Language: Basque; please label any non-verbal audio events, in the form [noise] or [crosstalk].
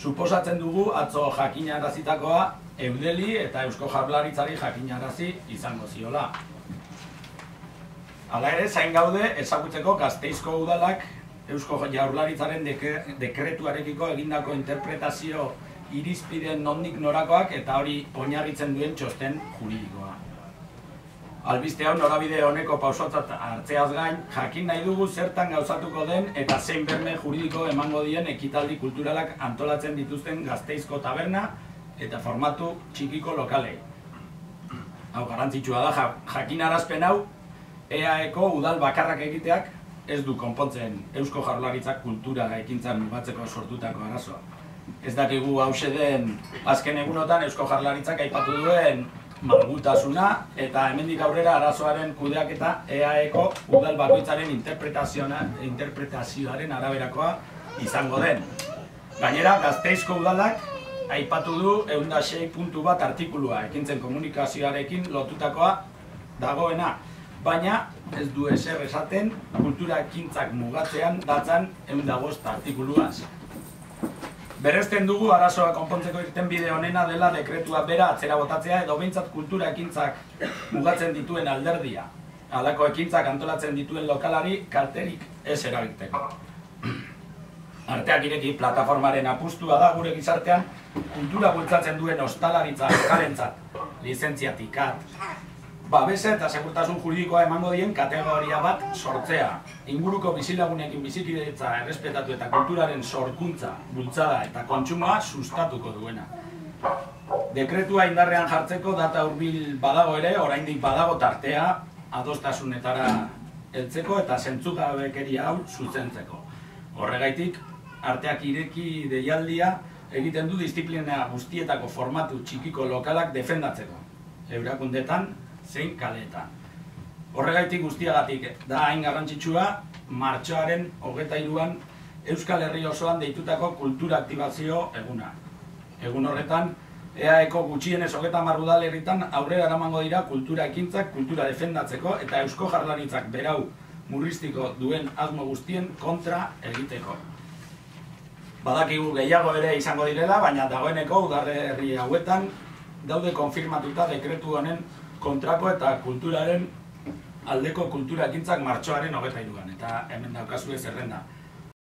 Suposatzen dugu atzo jakinarazitakoa eudeli eta eusko jablaritzari jakinarazi izango ziola. Hala ere, zain gaude ezagutzeko gazteizko udalak eusko jaurlaritzaren dekretuarekiko egindako interpretazio irizpideen nondik norakoak eta hori oinarritzen duen txosten juridikoa. Albiste hau norabide honeko pausotzat hartzeaz gain, jakin nahi dugu zertan gauzatuko den eta zein berme juridiko emango dien ekitaldi kulturalak antolatzen dituzten gazteizko taberna eta formatu txikiko lokalei. Hau garantzitsua da, jakin arazpen hau, EAEko udal bakarrak egiteak ez du konpontzen Eusko Jarlaritzak kultura ekintzan mugatzeko sortutako arazoa. Ez dakigu hause den azken egunotan Eusko Jarlaritzak aipatu duen malgutasuna eta hemendik aurrera arazoaren kudeaketa EAEko udal bakoitzaren interpretazioaren araberakoa izango den. Gainera, gazteizko udalak aipatu du eunda puntu bat artikulua ekintzen komunikazioarekin lotutakoa dagoena, baina ez du eser esaten kultura ekintzak mugatzean datzan eunda bost artikuluaz. Berrezten dugu arazoa konpontzeko irten bide honena dela dekretua bera atzera botatzea edo behintzat kultura ekintzak mugatzen dituen alderdia. Halako ekintzak antolatzen dituen lokalari kalterik ez erabiteko. [clears throat] Arteak ireki plataformaren apustua da gure gizartean kultura bultzatzen duen ostalaritza lokalentzat, lizentziatikat, babesa eta segurtasun juridikoa emango dien kategoria bat sortzea. Inguruko bizilagunekin bizikidetza errespetatu eta kulturaren sorkuntza, bultzada eta kontsumoa sustatuko duena. Dekretua indarrean jartzeko data hurbil badago ere, oraindik badago tartea adostasunetara heltzeko eta zentzugabekeria hau zuzentzeko. Horregaitik, arteak ireki deialdia egiten du disiplina guztietako formatu txikiko lokalak defendatzeko. Eurakundetan, zein kaleetan. Horregaitik guztiagatik da hain garrantzitsua martxoaren hogeta iruan Euskal Herri osoan deitutako kultura aktibazio eguna. Egun horretan, EAEko gutxienez hogeta marrudal herritan aurrera eramango dira kultura ekintzak, kultura defendatzeko eta Eusko Jarlaritzak berau murriztiko duen asmo guztien kontra egiteko. Badakigu gehiago ere izango direla, baina dagoeneko udarre herri hauetan daude konfirmatuta dekretu honen kontrako eta kulturaren aldeko kultura ekintzak martxoaren hogeta irugan. Eta hemen daukazu ez errenda.